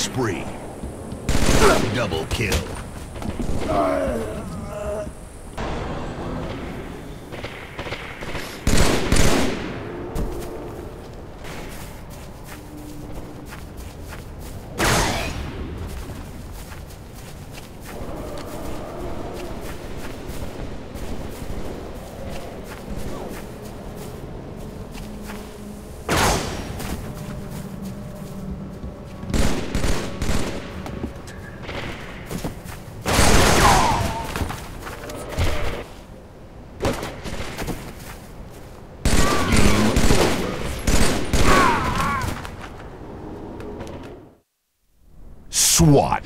spree. Double kill. Game over. SWAT.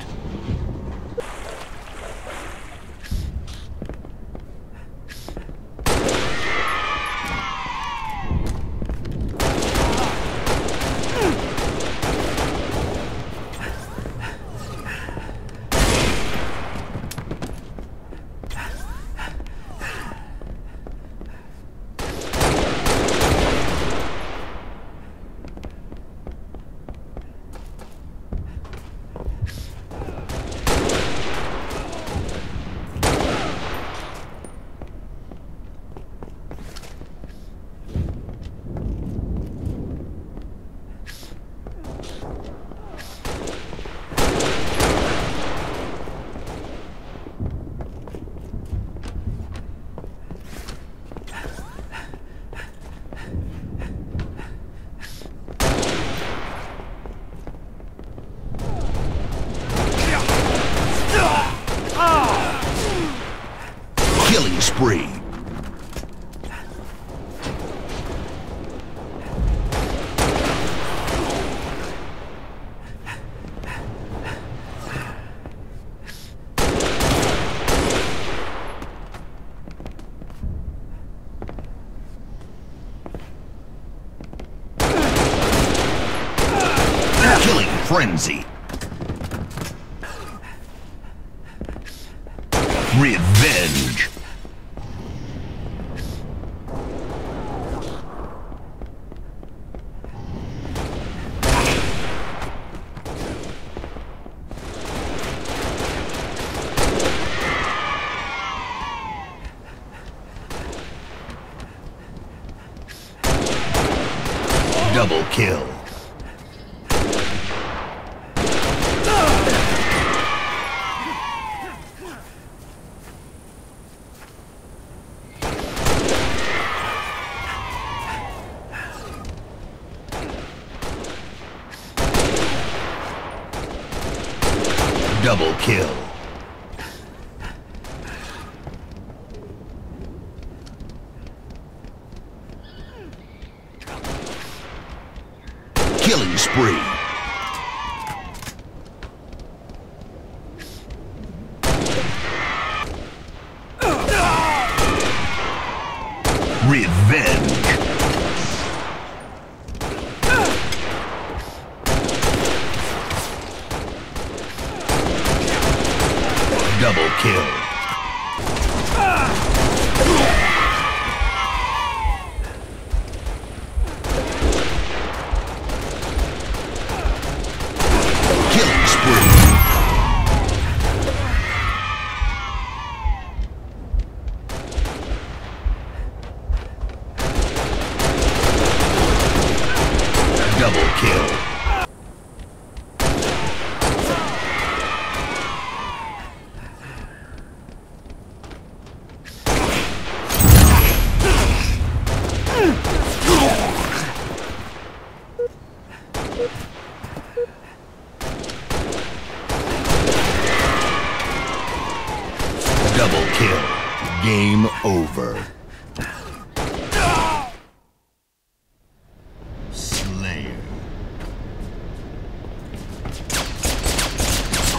Killing spree. Frenzy. Revenge. Double kill. Double kill. Killing spree. Revenge. Double kill. Killing spree. Double kill. Double kill. Game over. Slayer.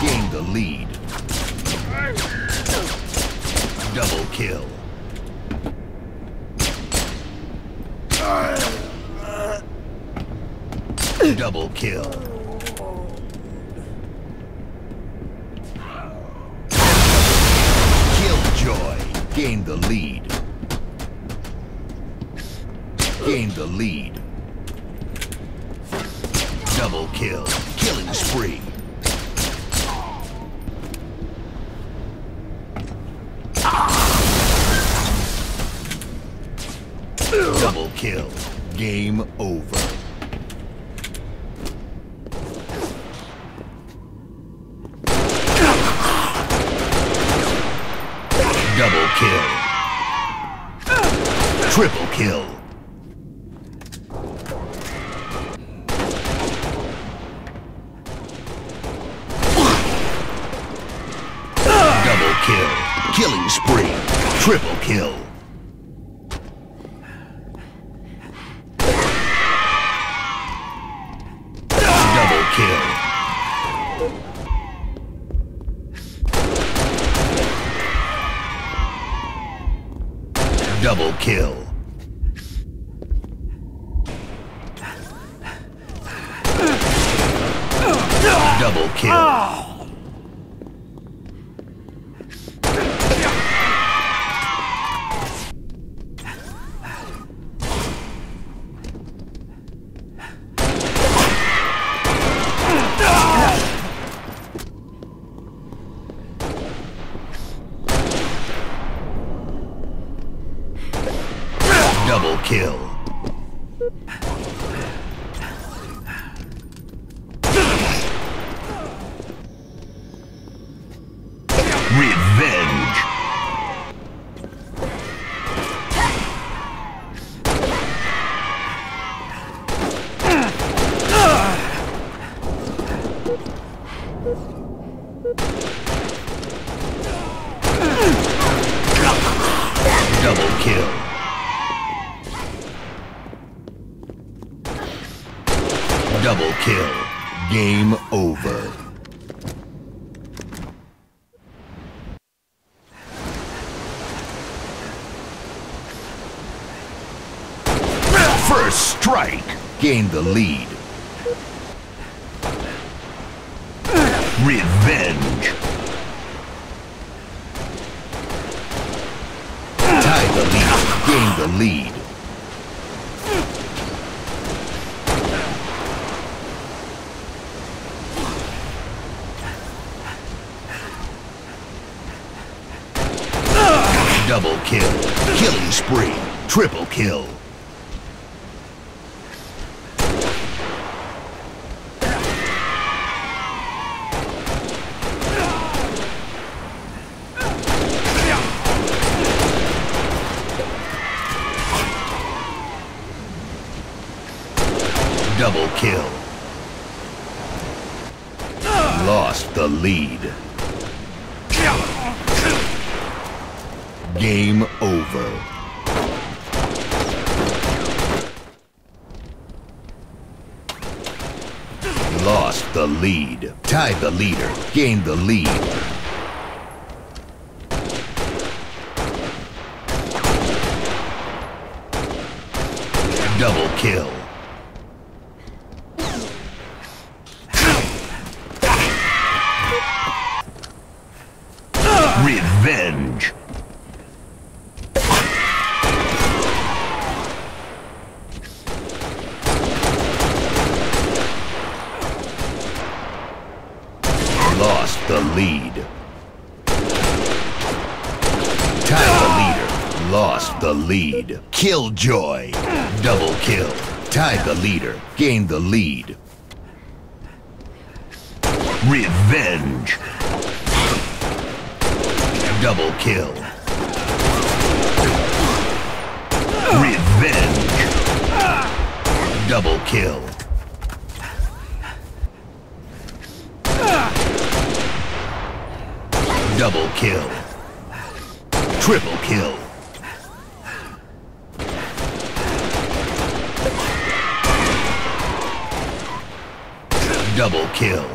Gain the lead. Double kill. Double kill. Gain the lead. Gain the lead. Double kill. Killing spree. Double kill. Game over. Double kill. Triple kill. Double kill. Killing spree. Triple kill. Double kill. Double kill. Revenge. Double kill. Double kill. Game over. First strike. Gain the lead. Revenge. The lead. Gain the lead. Double kill. Killing spree. Triple kill. Double kill. Lost the lead. Game over. Lost the lead. Tied the leader. Gained the lead. Double kill. Revenge. Lost the lead. Tied the leader. Lost the lead. Killjoy. Double kill. Tied the leader. Gained the lead. Revenge. Double kill. Revenge. Double kill. Double kill. Triple kill. Double kill.